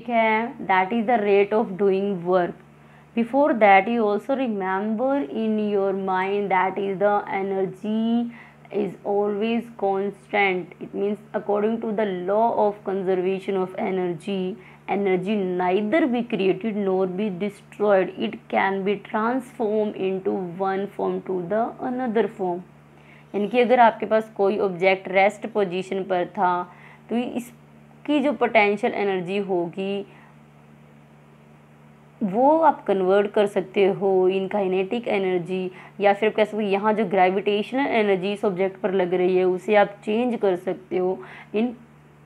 ठीक है? That is the rate of doing work before that you also remember in your mind that is the energy is always constant it means according to the law of conservation of energy energy neither be created nor be destroyed it can be transform into one form to the another form यानी कि अगर आपके पास कोई object rest position पर था तो इस इसकी जो पोटेंशियल एनर्जी होगी, वो आप कन्वर्ट कर सकते हो इन काइनेटिक एनर्जी या फिर कह सकते यहाँ जो ग्रेविटेशनल एनर्जी इस ऑब्जेक्ट पर लग रही है, उसे आप चेंज कर सकते हो in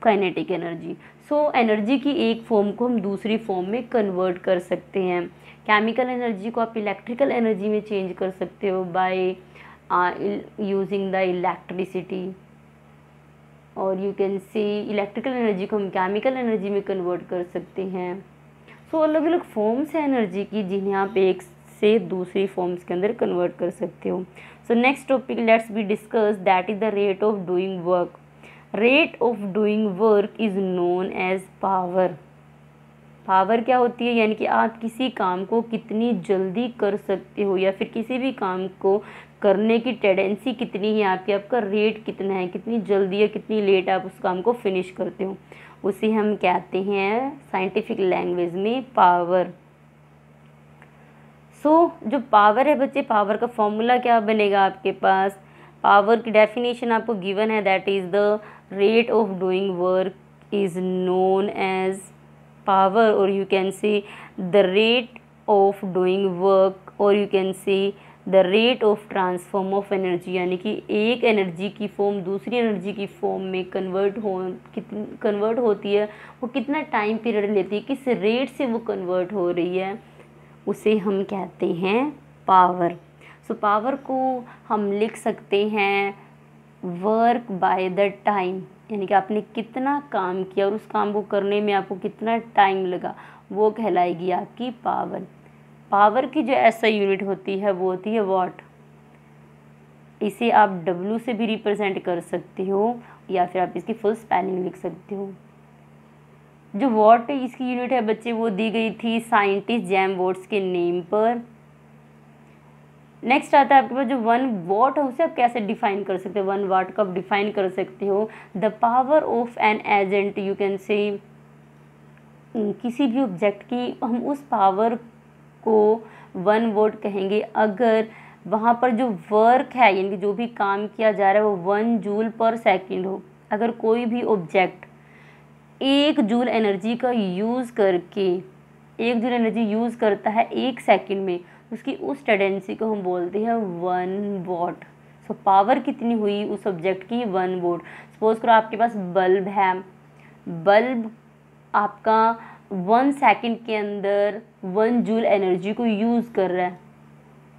kinetic energy so energy की एक फॉर्म को हम दूसरी फॉर्म में कन्वर्ट कर सकते हैं. केमिकल एनर्जी को आप इलेक्ट्रिकल एनर्जी में चेंज कर सकते हो बाय यूजिंग द इलेक्ट्रिसिटी और you can see electrical energy को हम केमिकल एनर्जी में कन्वर्ट कर सकते हैं। सो so, अलग अलग फॉर्म्स हैं एनर्जी की जिन्हें आप एक से दूसरी फॉर्म्स के अंदर कन्वर्ट कर सकते हो। So next topic let's be discuss that is the rate of doing work rate of doing work is known as power power क्या होती है? यानी कि आप किसी काम को कितनी जल्दी कर सकते हो या फिर किसी भी काम को करने की टेंडेंसी कितनी है आपकी आपका रेट कितना है कितनी जल्दी या कितनी लेट आप उस काम को फिनिश करते हो। उसे हम कहते हैं साइंटिफिक लैंग्वेज में पावर सो so, जो पावर है बच्चे पावर का फॉर्मूला क्या बनेगा आपके पास? पावर की डेफिनेशन आपको गिवन है that is the rate of doing work is known as power और you can see the rate of doing work और you can see the rate of transform of energy यानी कि एक energy की form दूसरी energy की form में convert हो कितनी कन्वर्ट होती है, वो कितना टाइम पीरियड लेती है, किस रेट से वो कन्वर्ट हो रही है, उसे हम कहते हैं पावर सो पावर को हम लिख सकते हैं वर्क बाय द टाइम यानी कि आपने कितना काम किया और उस काम को करने में आपको कितना टाइम लगा, वो कहलाएगी आपकी पावर। पावर की जो ऐसा यूनिट होती है, वो होती है वॉट। इसे आप डब्लू से भी रिप्रेजेंट कर सकते हो, या फिर आप इसकी फुल स्पेलिंग लिख सकते हो। जो वॉट इसकी यूनिट है बच्चे, वो दी गई थी साइंटिस्ट जैम वॉट्स के नेम पर। नेक्स्ट आता है आपके पास जो वन वॉट है, उसे आप कैसे डिफाइन कर सकते हो? वन वाट को आप डिफाइन कर सकते हो। The power of an agent you can say किसी भी ऑब्जेक्ट की, हम उस पावर को वन वोट कहेंगे। अगर वहाँ पर जो वर्क है, यानी कि जो भी काम किया जा रहा है, वो वन जूल पर सेकंड हो। अगर कोई भी ऑब्जेक्ट एक जूल एनर्जी का यूज़ करके, एक जूल एनर्जी यूज़ करता है एक सेकंड में उसकी उस टेंडेंसी को हम बोलते हैं वन वॉट सो पावर कितनी हुई उस ऑब्जेक्ट की? वन वोट सपोज़ करो आपके पास बल्ब है। बल्ब आपका वन सेकंड के अंदर वन जूल एनर्जी को यूज़ कर रहा है।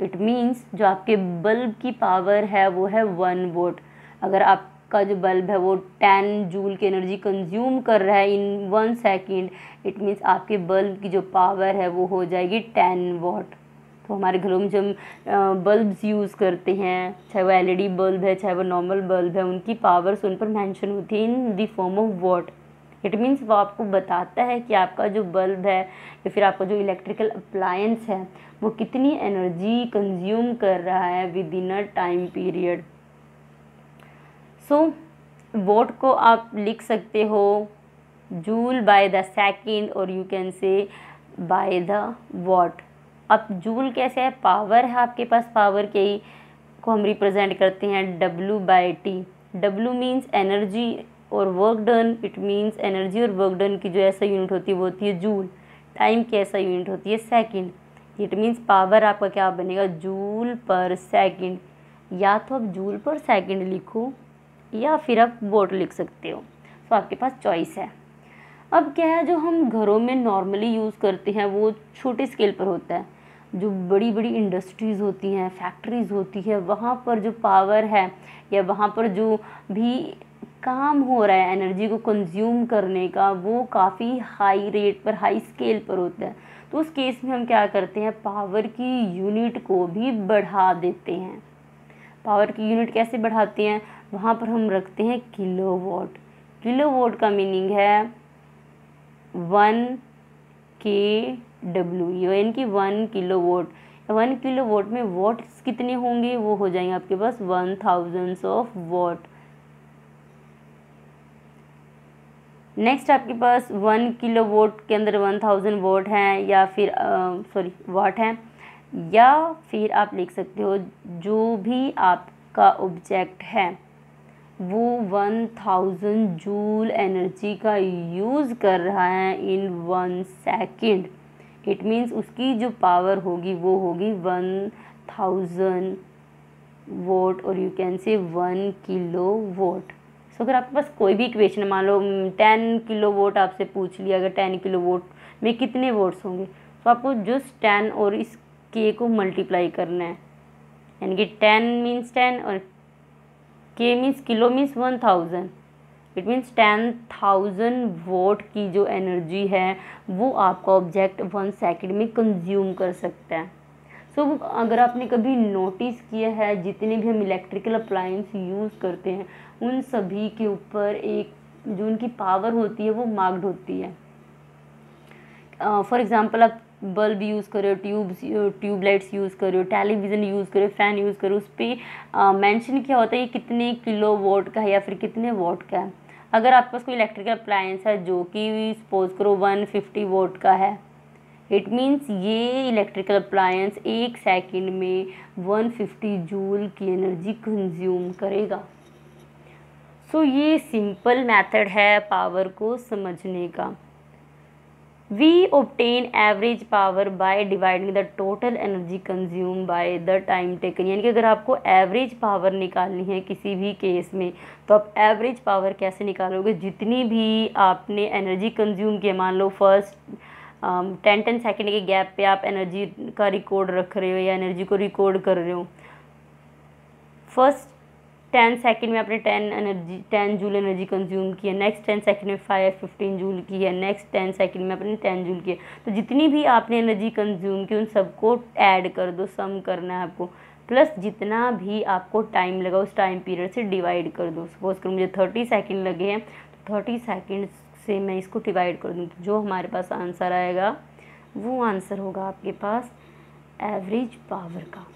इट मीन्स जो आपके बल्ब की पावर है वो है वन वोट अगर आपका जो बल्ब है वो टेन जूल की एनर्जी कंज्यूम कर रहा है in one second it means आपके बल्ब की जो पावर है वो हो जाएगी टेन वॉट तो हमारे घरों में जो हम बल्ब्स यूज़ करते हैं, चाहे वो एलईडी बल्ब है, चाहे वो नॉर्मल बल्ब है, उनकी पावर्स उन पर मेंशन होती है in the form of watt it means वो आपको बताता है कि आपका जो बल्ब है, या फिर आपका जो इलेक्ट्रिकल अप्लायंस है, वो कितनी एनर्जी कंज्यूम कर रहा है within a time period so watt को आप लिख सकते हो जूल बाय द सेकेंड और you can say by the watt अब जूल कैसे है? पावर है आपके पास पावर के ही को हम रिप्रेजेंट करते हैं W by T W means energy और work done it means energy और वर्क डन की जो ऐसा यूनिट होती है, वो होती है जूल. टाइम की ऐसा यूनिट होती है सेकंड इट मीन्स पावर आपका क्या बनेगा? जूल पर सेकंड या तो आप जूल पर सेकंड लिखो, या फिर आप वोट लिख सकते हो. तो आपके पास चॉइस है. अब क्या है जो हम घरों में नॉर्मली यूज़ करते हैं, वो छोटे स्केल पर होता है. जो बड़ी बड़ी इंडस्ट्रीज़ होती हैं फैक्ट्रीज़ होती है, वहाँ पर जो पावर है या वहाँ पर जो भी काम हो रहा है एनर्जी को कंज्यूम करने का, वो काफ़ी हाई रेट पर हाई स्केल पर होता है। तो उस केस में हम क्या करते हैं? पावर की यूनिट को भी बढ़ा देते हैं। पावर की यूनिट कैसे बढ़ाते हैं? वहाँ पर हम रखते हैं किलो वॉट किलो वॉट का मीनिंग है वन के डब्ल्यू यानी कि one kilo watt one kilo watt में वोट्स कितने होंगे? वो हो जाएँगे आपके पास one thousands of watt next आपके पास वन किलो वोट के अंदर वन थाउज़ेंड वोट हैं, या फिर सॉरी वाट हैं। या फिर आप लिख सकते हो, जो भी आपका ऑब्जेक्ट है। वो वन थाउज़ेंड जूल एनर्जी का यूज़ कर रहा है in one second. It means उसकी जो पावर होगी, वो होगी वन थाउज़ेंड वोट और you can say one kilo watt. So अगर आपके पास कोई भी इक्वेशन मान लो टेन किलो वोट आपसे पूछ लिया, अगर टेन किलो वोट में कितने वोट्स होंगे? तो आपको जस्ट टेन और इस के को मल्टीप्लाई करना है। यानी कि टेन मीन्स टेन और K means kilo means one thousand it means ten thousand watt की जो एनर्जी है वो आपका ऑब्जेक्ट वन सेकेंड में कंज्यूम कर सकता है। सो so, अगर आपने कभी नोटिस किया है जितने भी हम इलेक्ट्रिकल अप्लायंस यूज़ करते हैं उन सभी के ऊपर एक जो उनकी पावर होती है वो मार्क्ड होती है। फॉर uh, एग्ज़ाम्पल आप बल्ब यूज़ करो ट्यूब्स ट्यूबलाइट्स यूज़ करो टेलीविज़न यूज़ करो फ़ैन यूज़ करो उस पर मैंशन क्या होता है ये कितने किलो वोट का है या फिर कितने वोट का है? अगर आपके पास कोई इलेक्ट्रिकल अप्लायंस है जो कि सपोज़ करो वन फिफ्टी वोट का है इट मीन्स ये इलेक्ट्रिकल अप्लायंस एक सेकंड में वन फिफ्टी जूल की एनर्जी कंज्यूम करेगा। सो so, ये सिंपल मेथड है पावर को समझने का। We obtain average power by dividing the total energy consumed by the time taken. यानी कि अगर आपको एवरेज पावर निकालनी है किसी भी केस में तो आप एवरेज पावर कैसे निकालोगे? जितनी भी आपने एनर्जी कंज्यूम किया, मान लो फ़र्स्ट टेन टेन सेकेंड के गैप पे आप एनर्जी का रिकॉर्ड रख रहे हो या एनर्जी को रिकॉर्ड कर रहे हो फ़र्स्ट टेन सेकेंड में आपने ten energy, ten joule energy consume की है नेक्स्ट टेन सेकेंड में फाइव फिफ्टीन जूल की है नेक्स्ट टेन सेकेंड में आपने टेन जूल की है। तो जितनी भी आपने एनर्जी कंज्यूम की, उन सबको ऐड कर दो सम करना है आपको। प्लस जितना भी आपको टाइम लगा, उस टाइम पीरियड से डिवाइड कर दो। सपोज़ करो मुझे थर्टी सेकेंड लगे हैं तो थर्टी सेकेंड से मैं इसको डिवाइड कर दूँ। जो हमारे पास आंसर आएगा, वो आंसर होगा आपके पास एवरेज पावर का।